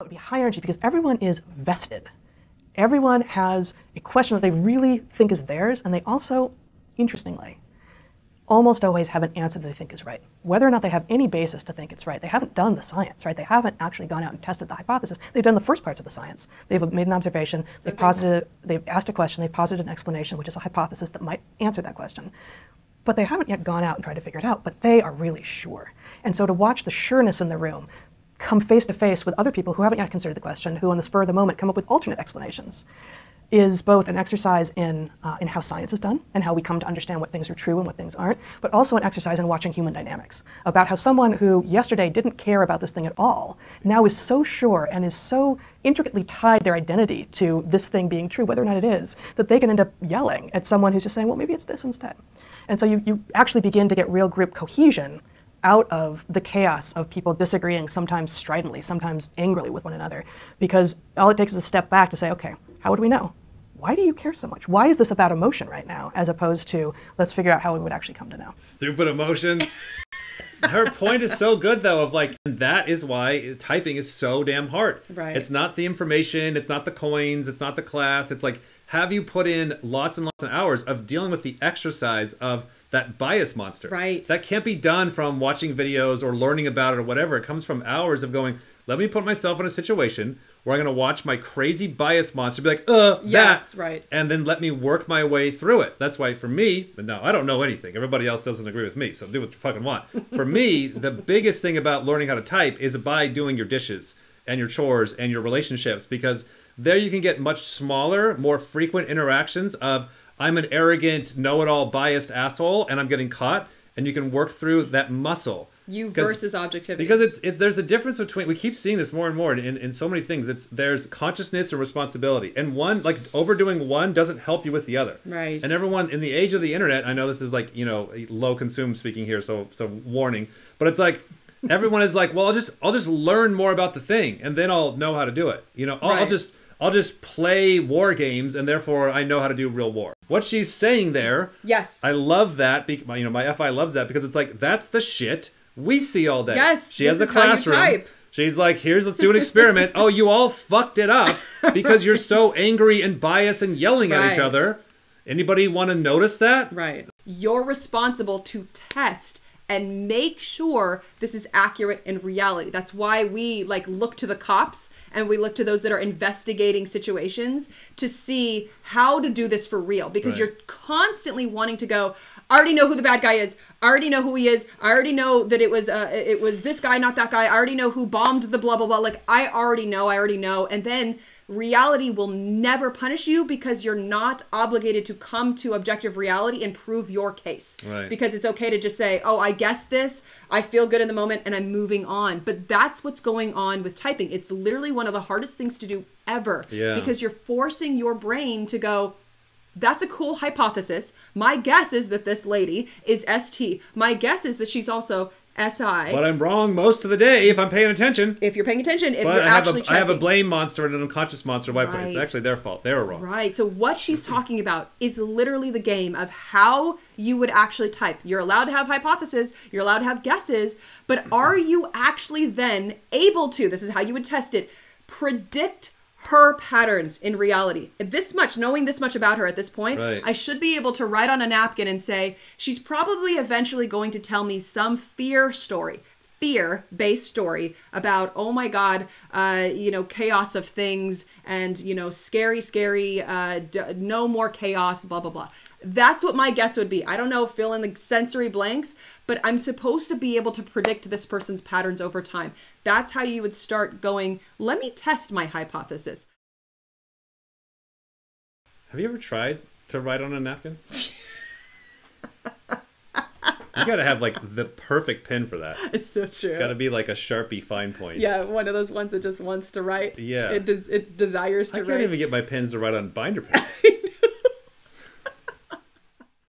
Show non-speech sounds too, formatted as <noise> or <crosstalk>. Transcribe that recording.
would be high energy because everyone is vested. Everyone has a question that they really think is theirs, and they also, interestingly, almost always have an answer that they think is right. Whether or not they have any basis to think it's right, they haven't done the science, right? They haven't actually gone out and tested the hypothesis. They've done the first parts of the science. They've made an observation, they've posited, they've asked a question, they've posited an explanation, which is a hypothesis that might answer that question. But they haven't yet gone out and tried to figure it out, but they are really sure. And so to watch the sureness in the room, come face to face with other people who haven't yet considered the question, who on the spur of the moment come up with alternate explanations, is both an exercise in, uh, in how science is done and how we come to understand what things are true and what things aren't, but also an exercise in watching human dynamics about how someone who yesterday didn't care about this thing at all now is so sure and is so intricately tied their identity to this thing being true, whether or not it is, that they can end up yelling at someone who's just saying, well, maybe it's this instead. And so you, you actually begin to get real group cohesion out of the chaos of people disagreeing, sometimes stridently, sometimes angrily with one another, because all it takes is a step back to say, okay, how would we know? Why do you care so much? Why is this about emotion right now, as opposed to let's figure out how we would actually come to know? Stupid emotions. Her point is so good though of like that is why typing is so damn hard. Right. It's not the information, it's not the coins, it's not the class. It's like have you put in lots and lots of hours of dealing with the exercise of that bias monster. Right. That can't be done from watching videos or learning about it or whatever. It comes from hours of going, let me put myself in a situation where I'm going to watch my crazy bias monster be like, uh, Yes, that. right. And then let me work my way through it. That's why for me, but no, I don't know anything. Everybody else doesn't agree with me, so do what you fucking want. For me, <laughs> the biggest thing about learning how to type is by doing your dishes and your chores and your relationships because there you can get much smaller, more frequent interactions of I'm an arrogant, know-it-all, biased asshole, and I'm getting caught, and you can work through that muscle. You versus objectivity. Because it's it's there's a difference between we keep seeing this more and more in, in so many things. It's there's consciousness and responsibility, and one like overdoing one doesn't help you with the other. Right. And everyone in the age of the internet, I know this is like you know low consume speaking here, so so warning, but it's like. <laughs> Everyone is like, well, I'll just I'll just learn more about the thing, and then I'll know how to do it. You know, I'll, I'll just I'll just play war games, and therefore I know how to do real war. What she's saying there, yes. I love that. be- You know, my FI loves that because it's like that's the shit we see all day. Yes, she has a is how you classroom. She's like, here's let's do an experiment. oh, you all fucked it up <laughs> because you're so angry and biased and yelling at each other. Anybody want to notice that? Right. You're responsible to test and make sure this is accurate in reality. That's why we like look to the cops and we look to those that are investigating situations to see how to do this for real because Right. you're constantly wanting to go I already know who the bad guy is. I already know who he is. I already know that it was uh, it was this guy, not that guy. I already know who bombed the blah blah blah. Like I already know. I already know. And then reality will never punish you because you're not obligated to come to objective reality and prove your case. Right. Because it's okay to just say, "Oh, I guess this. I feel good in the moment and I'm moving on." But that's what's going on with typing. It's literally one of the hardest things to do ever Yeah. because you're forcing your brain to go that's a cool hypothesis. My guess is that this lady is ST. My guess is that she's also SI. But I'm wrong most of the day if I'm paying attention. if you're paying attention, if But you're I have, actually a, I have a blame monster and an unconscious monster. Why? It's actually their fault. They were wrong. Right. So what she's talking about is literally the game of how you would actually type. You're allowed to have hypotheses, you're allowed to have guesses, but are you actually then able to, this is how you would test it, predict her patterns in reality. This much, knowing this much about her at this point, Right. I should be able to write on a napkin and say, she's probably eventually going to tell me some fear story fear based story about oh my god uh you know chaos of things and you know scary scary uh d- no more chaos blah blah blah. That's what my guess would be. I don't know fill in the sensory blanks but i'm supposed to be able to predict this person's patterns over time. That's how you would start going let me test my hypothesis. Have you ever tried to write on a napkin? <laughs> you gotta have like the perfect pen for that. <laughs> it's so true It's gotta be like a sharpie fine point. yeah one of those ones that just wants to write Yeah. it does it desires to write. I can't write even get my pens to write on binder <laughs> paper.